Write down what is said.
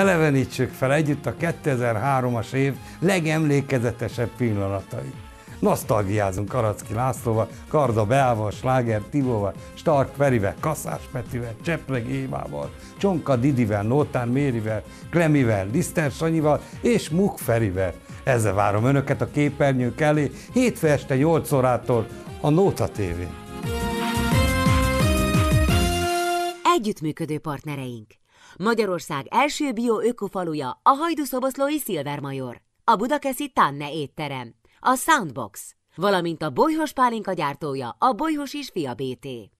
Elevenítsük fel együtt a 2003-as év legemlékezetesebb pillanatai. Nosztalgiázunk Aracki Lászlóval, Karda Beával, Sláger Tibóval, Stark Ferivel, Kaszás Petivel, Csepreg Évával, Csonka Didivel, Nótán Mérivel, Klemivel, Liszter Sanyival és Muk Ferivel. Ezzel várom Önöket a képernyők elé hétfő este 8 órától a Nóta TV. Együttműködő partnereink. Magyarország első bio-ökofaluja a Hajdúszoboszlói Szilvermajor, a Budakeszi Tanne étterem, a Soundbox, valamint a Bolyhos Pálinka gyártója, a Bolyhos és Fia BT.